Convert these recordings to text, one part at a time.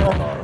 you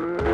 Yeah.